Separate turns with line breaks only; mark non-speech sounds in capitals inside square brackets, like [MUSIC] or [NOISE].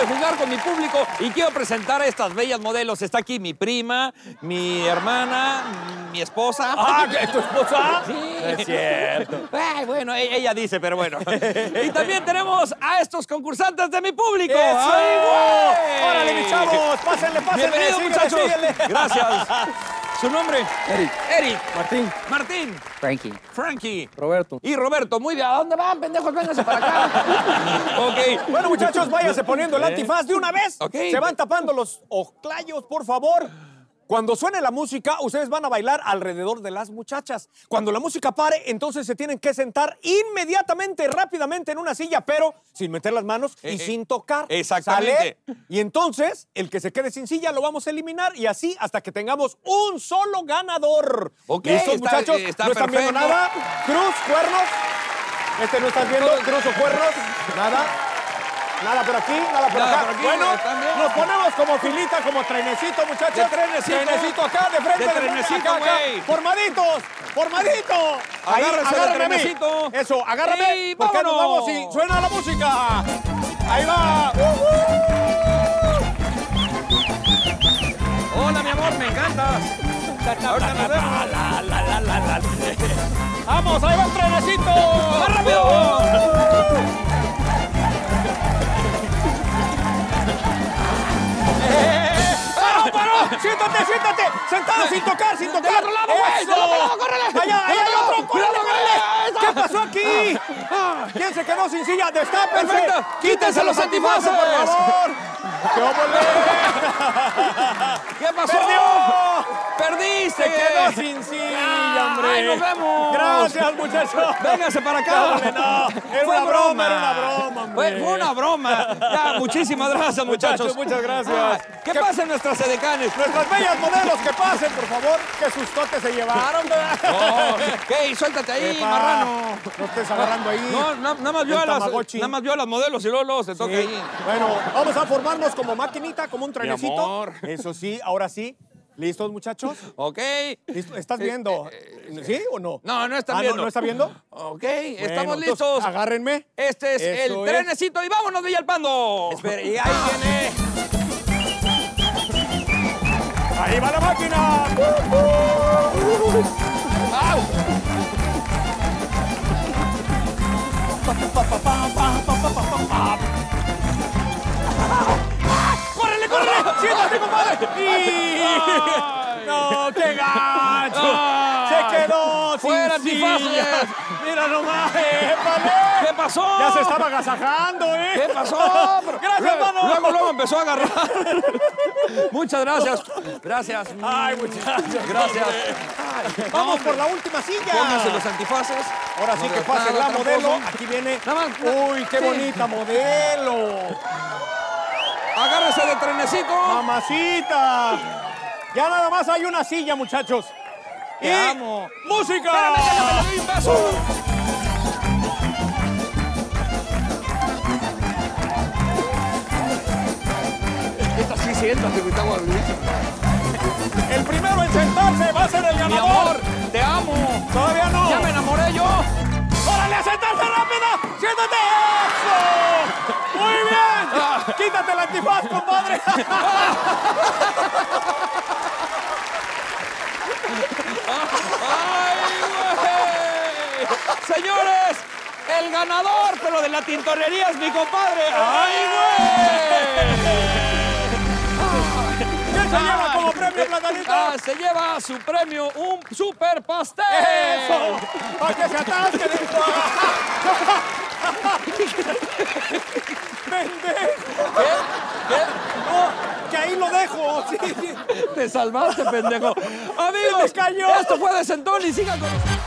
de jugar con mi público y quiero presentar a estas bellas modelos. Está aquí mi prima, mi hermana, mi esposa.
Ah, ¿es tu esposa?
Sí.
Es cierto.
Ay, bueno, e- ella dice, pero bueno. y también tenemos a estos concursantes de mi público.
¡Eso! ¡Órale, mis chavos! ¡Pásenle, pásenle!
Bienvenidos,
síguele,
muchachos.
síguele.
Gracias. [LAUGHS] ¿Su nombre?
Eric,
Eric.
Martín,
Martín.
Frankie,
Frankie.
Roberto.
Y Roberto, muy bien. ¿A dónde van, pendejos? Vénganse para acá. [LAUGHS] ok.
Bueno, muchachos, váyanse poniendo el antifaz de una vez.
Ok.
Se van tapando los ojlayos, por favor. Cuando suene la música, ustedes van a bailar alrededor de las muchachas. Cuando la música pare, entonces se tienen que sentar inmediatamente, rápidamente en una silla, pero sin meter las manos y
Eh, eh,
sin tocar.
exactamente.
¿Sale? Y entonces, el que se quede sin silla lo vamos a eliminar y así hasta que tengamos un solo ganador.
Ok,
¿Listos,
está-
muchachos?
está
¿No están viendo nada? Cruz, cuernos. Este no estás viendo, cruz o cuernos. Nada. Nada por aquí, nada por
Nada
acá.
por aquí,
bueno,
¿están bien?
nos ponemos como filita, como trenecito, muchachos.
De trenecito.
Trenecito acá, de frente,
De trenecito,
acá, acá.
güey.
Formaditos, formadito. Ahí,
Agárrese
agárrame a mí. Eso, agárrame,
Y
porque nos vamos y suena la música. Ahí va.
Hola, mi amor, me encantas. Ahorita nos vemos.
Vamos, ahí va el trenecito.
¡Más rápido!
¡Sentado sin tocar, sin tocar!
otro lado, güey!
¡Eso!
¡Del otro lado, córrele!
¡Allá, allá hay otro! ¡Córrele, córrele!
eso.
¿Qué pasó aquí? ¿Quién se quedó sin silla? ¡Destápense!
Perfecto. Quítense los antifaces.
por favor! ¿Qué
pasó?
¡Se quedó sin silla, hombre!
¡Ay, nos vemos!
¡Gracias, muchachos!
¡Véngase para acá!
¡Qué óvole, no! Era
Fue
una broma, era una broma, hombre.
Fue, fue una broma. Ya, muchísimas gracias, muchachos.
Muchachos, muchas gracias.
Ah, ¿Qué,
¿Qué-
pasa en nuestras edecanes?
Nuestras bellas modelos que pasen, por favor. ¡Qué sustote se llevaron! ¿verdad? [LAUGHS]
¿Qué? Suéltate ahí,
Epa,
marrano.
No estés agarrando ahí.
No, na- nada más vio a las, nada más vio a las modelos y luego, luego se toca
Sí.
ahí.
Bueno, vamos a formarnos como maquinita, como un trenecito.
amor.
Eso sí, ahora sí. ¿Listos, muchachos?
¿Ok?
¿Listo? ¿Estás viendo? ¿Sí o no?
No, no están
Ah,
viendo.
¿No, ¿No está viendo?
Ok,
Bueno,
estamos listos.
Agárrenme.
Este es
Eso
el
es.
trenecito y vámonos, Villalpando.
Espera, y ahí viene. Ahí va la máquina.
¡Au!
¡Córrele, córrele! [LAUGHS] ¡Siéntate, compadre! Y-
¡Fuera, antifaces!
¡Mira nomás! ¡Épale!
¿Qué pasó?
Ya se estaba agasajando, ¿eh?
¿Qué pasó?
Gracias,
luego,
mano.
Luego, luego empezó a agarrar. [LAUGHS] Muchas gracias. Gracias.
Ay, muchachos.
Gracias.
Vamos por la última silla.
Pónganse los antifaces.
Ahora sí que pase la modelo. Aquí viene. Uy, qué bonita modelo.
Agárrese de trenecito.
Mamacita. Ya nada más hay una silla, muchachos.
Te
y
amo.
música.
Espérame, déjame, le doy un beso. Esta sí siéntate, que está guapísima.
El primero en sentarse va a ser el
Mi
ganador.
amor, te amo.
Todavía no.
Ya me enamoré yo.
¡Órale, a sentarse rápido! ¡Siéntate! ¡Eso! ¡Muy bien! ¡Quítate el antifaz, compadre! [LAUGHS]
¡Ay, güey! Señores, el ganador, pero de la tintorería es mi compadre. ¡Ay,
¿Quién se lleva como premio, Platanito?
Ah, se lleva su premio, un super pastel.
¡Eso! ¡Para que se atasque dentro! ¡Pendejo!
¿Qué?
No, que ahí lo dejo. Sí, sí.
Te salvaste, pendejo. Amigos,
cayó.
esto fue de Sentón y sigan con nosotros.